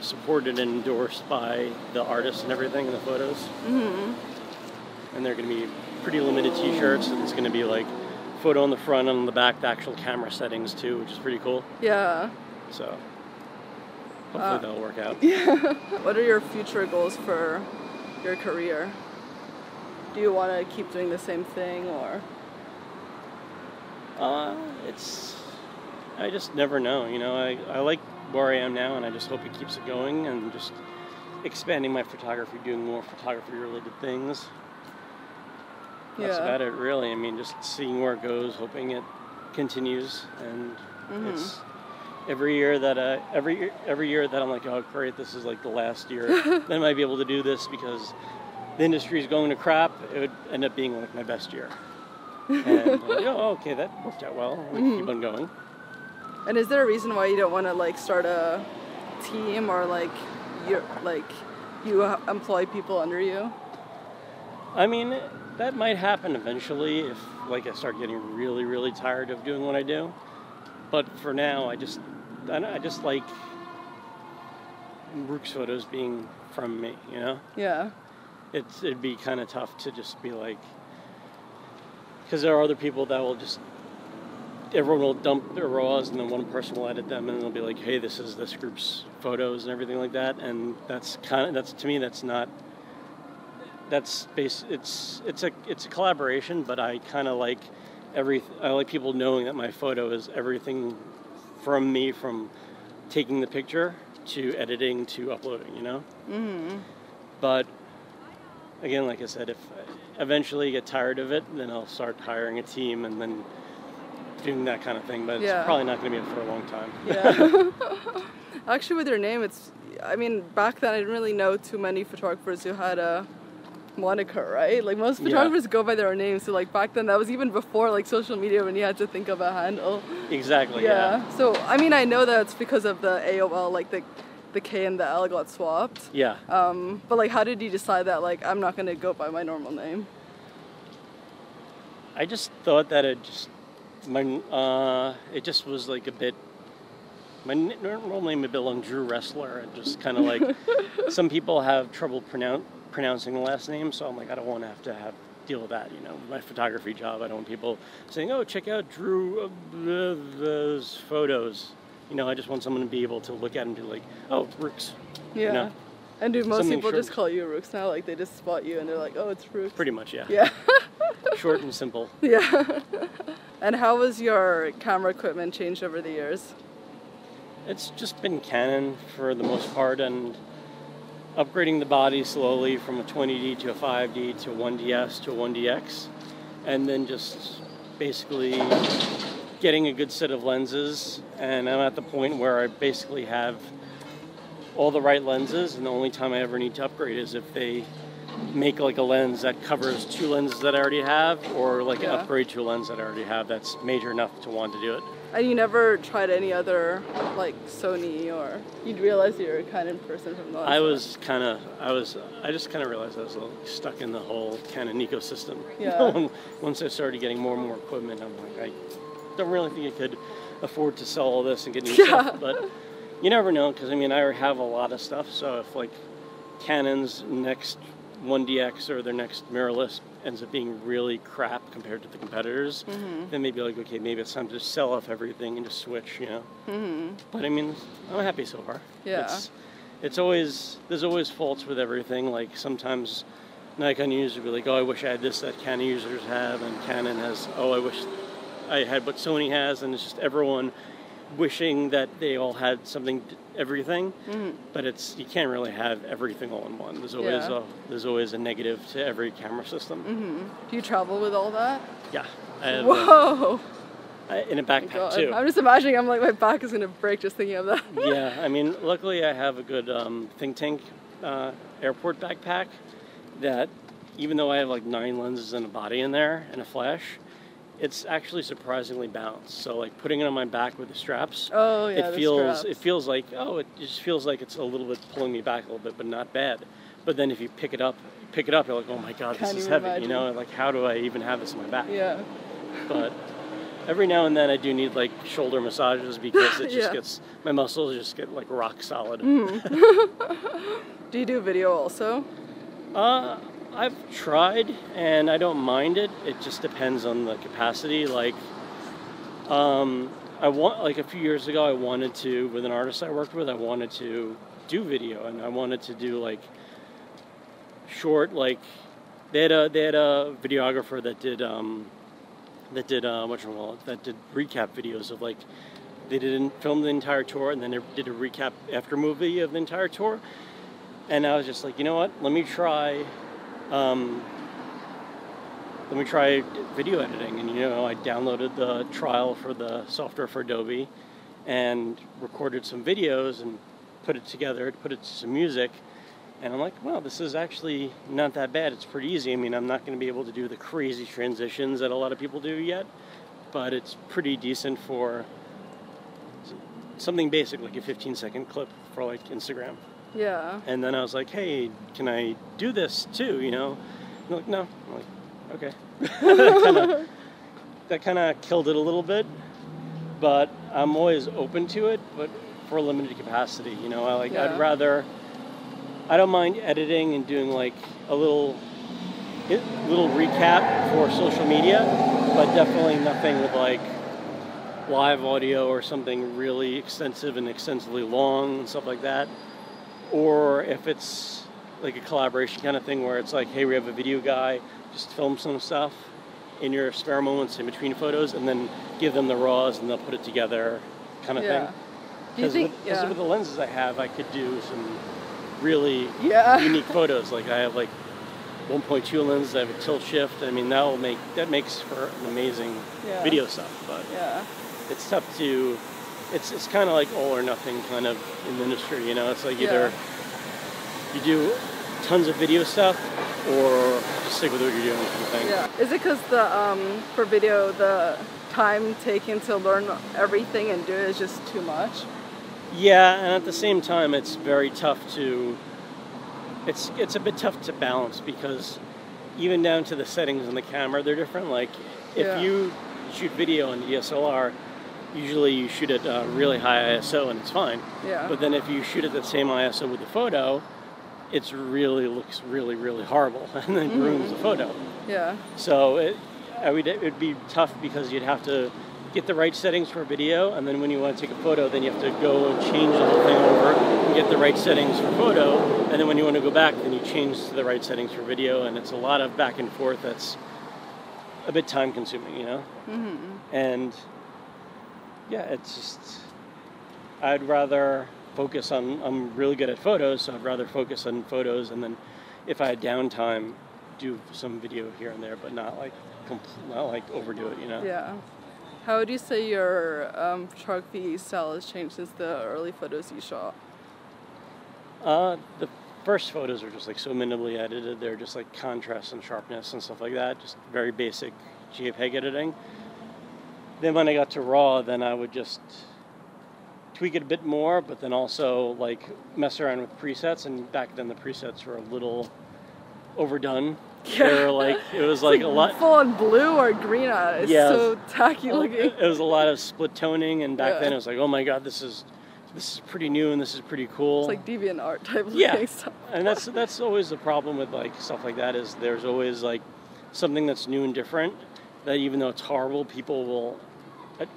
[SPEAKER 1] supported and endorsed by the artists and everything in the photos,
[SPEAKER 2] Mhm.
[SPEAKER 1] and they're going to be pretty limited T-shirts, and it's going to be like photo on the front and on the back, the actual camera settings too, which is pretty cool.
[SPEAKER 2] Yeah.
[SPEAKER 1] So hopefully
[SPEAKER 2] Uh,
[SPEAKER 1] that'll work out. Yeah.
[SPEAKER 2] What are your future goals for your career? Do you want to keep doing the same thing or?
[SPEAKER 1] Uh, it's I just never know. You know, I, I like where I am now, and I just hope it keeps it going and just expanding my photography, doing more photography related things. That's
[SPEAKER 2] Yeah.
[SPEAKER 1] about it, really. I mean, just seeing where it goes, hoping it continues, and
[SPEAKER 2] Mhm.
[SPEAKER 1] it's every year that uh, every every year that I'm like, oh great, this is like the last year. then I might be able to do this because the industry is going to crap. It would end up being like my best year. and like, oh, okay, that worked out well. We can keep on going.
[SPEAKER 2] And is there a reason why you don't want to like start a team or like you like you uh, employ people under you?
[SPEAKER 1] I mean, that might happen eventually if, like, I start getting really, really tired of doing what I do. But for now, I just, I, I just like Rukes photos being from me. You know,
[SPEAKER 2] Yeah.
[SPEAKER 1] it's it'd be kind of tough to just be like, because there are other people that will just. Everyone will dump their raws, and then one person will edit them, and they'll be like, "Hey, this is this group's photos and everything like that." And that's kind of that's to me that's not that's base it's it's a it's a collaboration but i kind of like every i like people knowing that my photo is everything from me from taking the picture to editing to uploading you know
[SPEAKER 2] Mm-hmm.
[SPEAKER 1] but again like i said if I eventually get tired of it then i'll start hiring a team and then doing that kind of thing but it's probably not going to be it for a long time
[SPEAKER 2] Yeah. Actually, with your name, it's. I mean, back then I didn't really know too many photographers who had a moniker, right? Like most
[SPEAKER 1] Yeah.
[SPEAKER 2] photographers go by their names. So like back then, that was even before like social media when you had to think of a handle.
[SPEAKER 1] Exactly. Yeah.
[SPEAKER 2] yeah. So I mean, I know that it's because of the AOL, like the the K and the L got swapped.
[SPEAKER 1] Yeah.
[SPEAKER 2] Um, but like, how did you decide that like I'm not gonna go by my normal name?
[SPEAKER 1] I just thought that it just my uh, it just was like a bit. My normal name would be long Drew Ressler, and just kind of like some people have trouble pronoun- pronouncing the last name, so I'm like I don't want to have to have deal with that. You know, my photography job, I don't want people saying, "Oh, check out Drew those photos." You know, I just want someone to be able to look at and be like, "Oh, Rukes."
[SPEAKER 2] Yeah.
[SPEAKER 1] know,
[SPEAKER 2] and do most
[SPEAKER 1] something
[SPEAKER 2] people
[SPEAKER 1] short.
[SPEAKER 2] just call you Rukes now? Like they just spot you and they're like, oh, it's Rukes.
[SPEAKER 1] Pretty much, yeah.
[SPEAKER 2] Yeah.
[SPEAKER 1] Short and simple.
[SPEAKER 2] yeah. and how was your camera equipment changed over the years?
[SPEAKER 1] It's just been Canon for the most part, and upgrading the body slowly from a 20D to a 5D to a 1DS to a 1DX, and then just basically getting a good set of lenses. And I'm at the point where I basically have all the right lenses, and the only time I ever need to upgrade is if they make like a lens that covers two lenses that I already have, or like
[SPEAKER 2] Yeah.
[SPEAKER 1] an upgrade to a lens that I already have that's major enough to want to do it.
[SPEAKER 2] And you never tried any other like Sony or you'd realize you're a Canon person from the
[SPEAKER 1] I was kind of, I was, I just kind of realized I was stuck in the whole Canon ecosystem.
[SPEAKER 2] Yeah.
[SPEAKER 1] Once I started getting more and more equipment, I'm like, I don't really think I could afford to sell all this and get new
[SPEAKER 2] Yeah.
[SPEAKER 1] stuff. But you never know, because I mean, I already have a lot of stuff. So if like Canon's next 1DX or their next mirrorless ends up being really crap compared to the competitors,
[SPEAKER 2] Mm-hmm.
[SPEAKER 1] then maybe like, okay, maybe it's time to sell off everything and just switch, you know.
[SPEAKER 2] hmm
[SPEAKER 1] But I mean, I'm happy so far.
[SPEAKER 2] Yeah.
[SPEAKER 1] It's, it's always there's always faults with everything. Like sometimes Nikon users will be like, "Oh, I wish I had this that Canon users have," and Canon has, "Oh, I wish I had what Sony has," and it's just everyone wishing that they all had something, everything.
[SPEAKER 2] hmm
[SPEAKER 1] But it's you can't really have everything all in one. There's always
[SPEAKER 2] Yeah.
[SPEAKER 1] a there's always a negative to every camera system.
[SPEAKER 2] hmm Do you travel with all that?
[SPEAKER 1] Yeah,
[SPEAKER 2] Whoa!
[SPEAKER 1] I- in a backpack
[SPEAKER 2] God.
[SPEAKER 1] too.
[SPEAKER 2] I'm just imagining. I'm like my back is gonna break just thinking of that.
[SPEAKER 1] yeah, I mean, luckily I have a good um, think tank uh, airport backpack that even though I have like nine lenses and a body in there and a flash, it's actually surprisingly balanced. So like putting it on my back with the straps,
[SPEAKER 2] Oh yeah.
[SPEAKER 1] it feels
[SPEAKER 2] straps.
[SPEAKER 1] it feels like oh it just feels like it's a little bit pulling me back a little bit, but not bad. But then if you pick it up, pick it up, you're like oh my god, this
[SPEAKER 2] Can't
[SPEAKER 1] is heavy. You know, like how do I even have this in my back?
[SPEAKER 2] Yeah.
[SPEAKER 1] but every now and then I do need like shoulder massages because it just
[SPEAKER 2] Yeah.
[SPEAKER 1] gets my muscles just get like rock solid.
[SPEAKER 2] Do you do video also?
[SPEAKER 1] Uh, I've tried and I don't mind it. It just depends on the capacity. Like, um, I want like a few years ago, I wanted to with an artist I worked with. I wanted to do video and I wanted to do like short like they had a they had a videographer that did um, that did uh, what that did recap videos of like they didn't film the entire tour and then they did a recap after movie of the entire tour and I was just like you know what let me try um, let me try video editing and you know I downloaded the trial for the software for Adobe and recorded some videos and put it together put it to some music and I'm like, wow, this is actually not that bad. It's pretty easy. I mean, I'm not going to be able to do the crazy transitions that a lot of people do yet, but it's pretty decent for something basic like a 15 second clip for like Instagram.
[SPEAKER 2] Yeah.
[SPEAKER 1] And then I was like, hey, can I do this too? You know? And they're like, no. I'm like, okay. that kind of that kind of killed it a little bit, but I'm always open to it, but for a limited capacity. You know, I like
[SPEAKER 2] Yeah.
[SPEAKER 1] I'd rather. I don't mind editing and doing like a little little recap for social media, but definitely nothing with like live audio or something really extensive and extensively long and stuff like that. Or if it's like a collaboration kind of thing where it's like, hey, we have a video guy, just film some stuff in your spare moments in between photos and then give them the raws and they'll put it together kind of
[SPEAKER 2] Yeah.
[SPEAKER 1] thing.
[SPEAKER 2] You think? Yeah.
[SPEAKER 1] with the lenses I have, I could do some really
[SPEAKER 2] Yeah.
[SPEAKER 1] unique photos. Like I have like 1.2 lenses, I have a tilt shift. I mean, that will make that makes for an amazing
[SPEAKER 2] Yeah.
[SPEAKER 1] video stuff. But
[SPEAKER 2] Yeah.
[SPEAKER 1] it's tough to. It's it's kind of like all or nothing kind of in the industry. You know, it's like either you do tons of video stuff or just stick with what you're doing kind.
[SPEAKER 2] Yeah. Is it because the um, for video the time taken to learn everything and do it is just too much?
[SPEAKER 1] Yeah, and at the same time, it's very tough to. It's it's a bit tough to balance because even down to the settings on the camera, they're different. Like if
[SPEAKER 2] Yeah.
[SPEAKER 1] you shoot video on DSLR, usually you shoot at uh, really high ISO and it's fine.
[SPEAKER 2] Yeah.
[SPEAKER 1] But then if you shoot at the same ISO with the photo, it really looks really really horrible and then ruins the photo.
[SPEAKER 2] yeah.
[SPEAKER 1] So it, I would it would be tough because you'd have to get the right settings for video, and then when you want to take a photo, then you have to go and change the whole thing over and get the right settings for photo, and then when you want to go back, then you change to the right settings for video, and it's a lot of back and forth. That's a bit time consuming, you know. And yeah, it's just I'd rather focus on. I'm really good at photos, so I'd rather focus on photos, and then if I had downtime, do some video here and there, but not like compl- not like overdo it, you know.
[SPEAKER 2] Yeah. How would you say your um, photography style has changed since the early photos you shot?
[SPEAKER 1] Uh, the first photos are just like so minimally edited. They're just like contrast and sharpness and stuff like that. Just very basic JPEG editing. Then when I got to RAW, then I would just tweak it a bit more, but then also like mess around with presets. And back then the presets were a little overdone. Yeah. They were like it was like a lot.
[SPEAKER 2] Full on blue or green. Uh, it's
[SPEAKER 1] Yeah,
[SPEAKER 2] so tacky looking.
[SPEAKER 1] It was a lot of split toning, and back
[SPEAKER 2] Yeah.
[SPEAKER 1] then it was like, oh my god, this is this is pretty new and this is pretty cool.
[SPEAKER 2] It's like DeviantArt type
[SPEAKER 1] Yeah.
[SPEAKER 2] looking stuff.
[SPEAKER 1] and that's that's always the problem with like stuff like that is there's always like something that's new and different that even though it's horrible, people will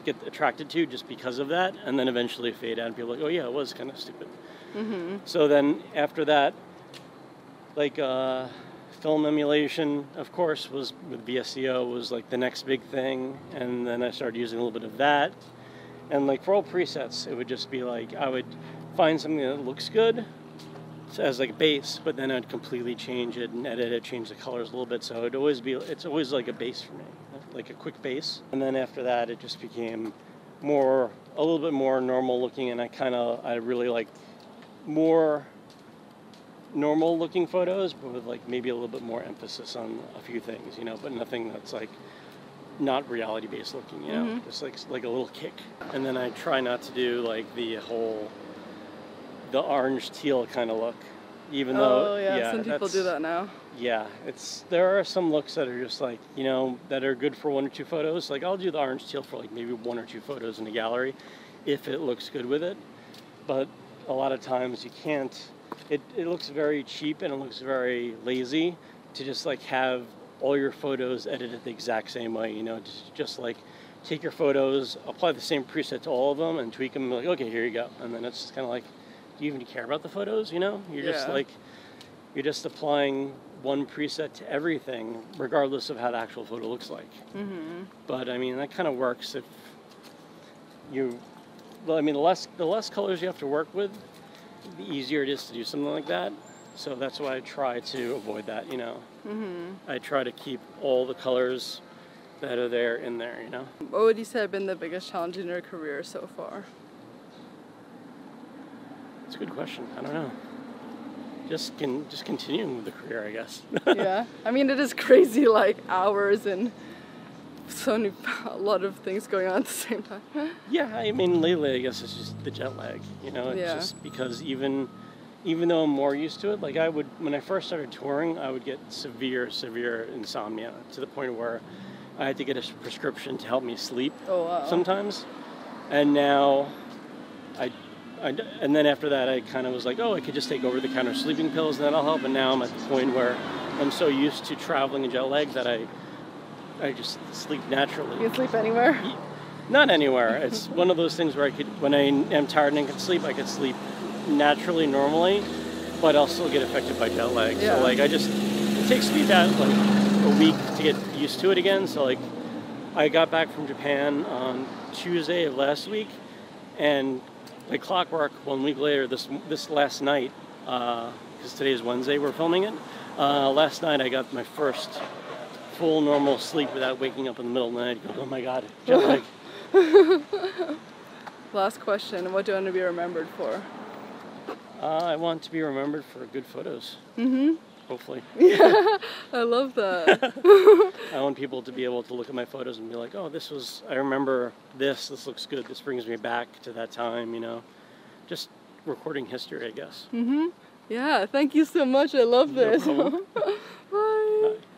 [SPEAKER 1] get attracted to just because of that, and then eventually fade out, and people are like, oh yeah, it was kind of stupid.
[SPEAKER 2] Mm-hmm.
[SPEAKER 1] So then after that, like uh, film emulation, of course, was with VSCO was like the next big thing, and then I started using a little bit of that, and like for all presets, it would just be like I would find something that looks good as like a base, but then I'd completely change it and edit it, change the colors a little bit. So it'd always be it's always like a base for me, like a quick base, and then after that, it just became more a little bit more normal looking, and I kind of I really like more normal looking photos, but with like maybe a little bit more emphasis on a few things, you know, but nothing that's like not reality based looking, you know,
[SPEAKER 2] Mhm.
[SPEAKER 1] just like like a little kick. And then I try not to do like the whole the orange teal kind of look, even though
[SPEAKER 2] oh yeah, some people do that now.
[SPEAKER 1] Yeah, it's there are some looks that are just like you know that are good for one or two photos. Like I'll do the orange teal for like maybe one or two photos in a gallery, if it looks good with it. But a lot of times you can't. It it looks very cheap and it looks very lazy to just like have all your photos edited the exact same way. You know, just just like take your photos, apply the same preset to all of them, and tweak them. Like okay, here you go. And then it's just kind of like, do you even care about the photos? You know, you're just like you're just applying one preset to everything, regardless of how the actual photo looks like.
[SPEAKER 2] Mm-hmm.
[SPEAKER 1] But I mean, that kind of works if you. Well, I mean, the less the less colors you have to work with, the easier it is to do something like that. So that's why I try to avoid that. You know,
[SPEAKER 2] Mm-hmm.
[SPEAKER 1] I try to keep all the colors that are there in there. You know.
[SPEAKER 2] What would you say have been the biggest challenge in your career so far?
[SPEAKER 1] It's a good question. I don't know. Just can just continuing with the career, I guess.
[SPEAKER 2] yeah, I mean it is crazy, like hours and so many, a lot of things going on at the same time.
[SPEAKER 1] Yeah, I mean, lately, I guess it's just the jet lag. You know, it's
[SPEAKER 2] Yeah.
[SPEAKER 1] just because even even though I'm more used to it, like I would when I first started touring, I would get severe, severe insomnia to the point where I had to get a prescription to help me sleep
[SPEAKER 2] Oh wow.
[SPEAKER 1] sometimes. And now, I, and then after that, I kind of was like, oh, I could just take over the counter sleeping pills, and that'll help. And now I'm at the point where I'm so used to traveling and jet lag that I, I just sleep naturally.
[SPEAKER 2] You sleep anywhere.
[SPEAKER 1] Not anywhere. It's one of those things where I could, when I am tired and I can sleep, I could sleep naturally, normally, but I'll still get affected by jet lag.
[SPEAKER 2] Yeah.
[SPEAKER 1] So like, I just it takes me about like a week to get used to it again. So like, I got back from Japan on Tuesday of last week, and like clockwork, one week later, this this last night, because today is Wednesday, we're filming it. Uh, last night, I got my first full normal sleep without waking up in the middle of the night. Oh my god, jet lag.
[SPEAKER 2] Last question: What do you want to be remembered for?
[SPEAKER 1] Uh, I want to be remembered for good photos.
[SPEAKER 2] Mm-hmm.
[SPEAKER 1] Hopefully.
[SPEAKER 2] Yeah, I love that.
[SPEAKER 1] I want people to be able to look at my photos and be like, oh, this was, I remember this, this looks good, this brings me back to that time, you know. Just recording history, I guess. Mhm.
[SPEAKER 2] yeah, thank you so much. I love
[SPEAKER 1] No
[SPEAKER 2] this.
[SPEAKER 1] problem.